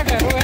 Олега.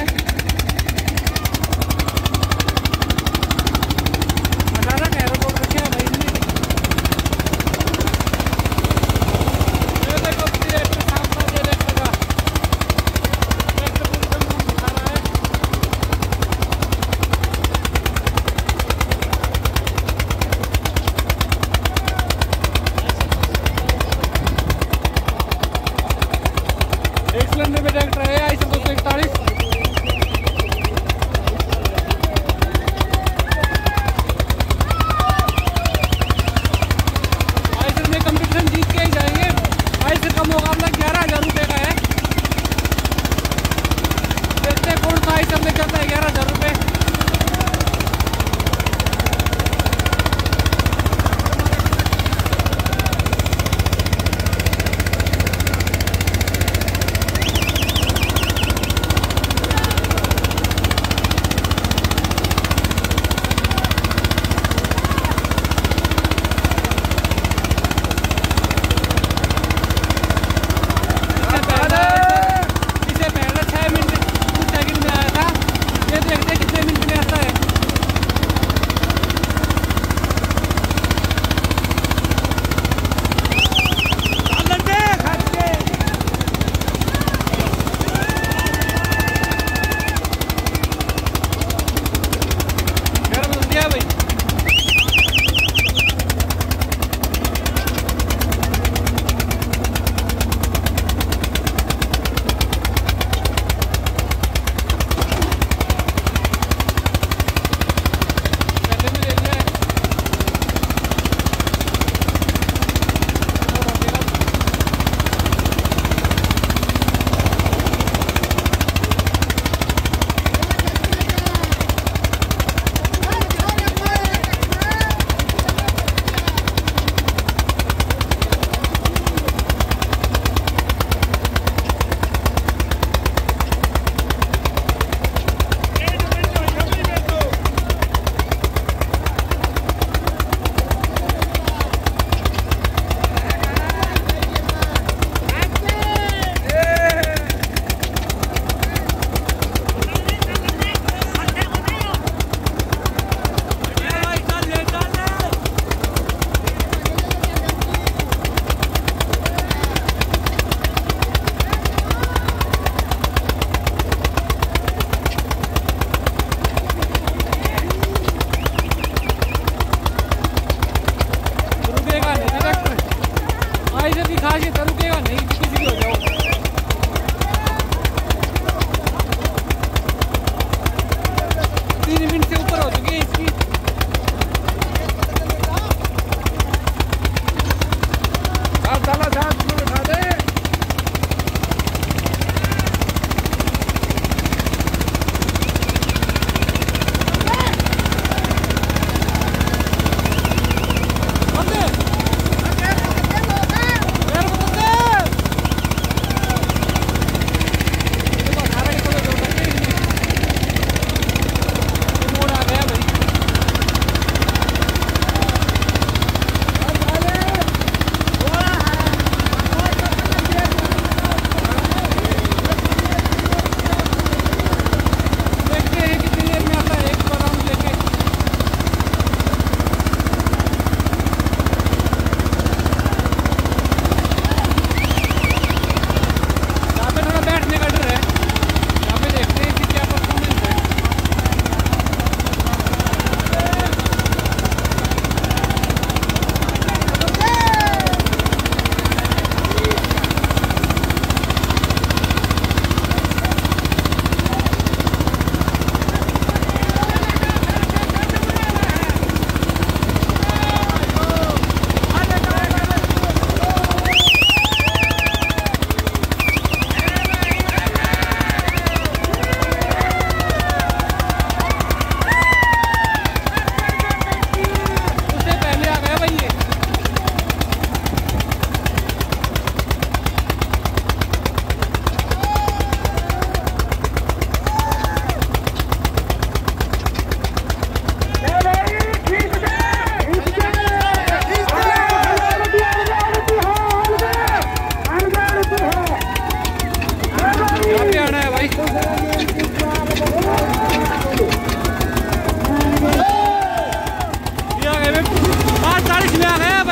Pokaže to ruku.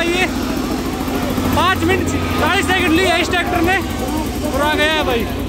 ये पाँच minute चालीस सेकंड लिया इस ट्रैक्टर ने पूरा गया है भाई।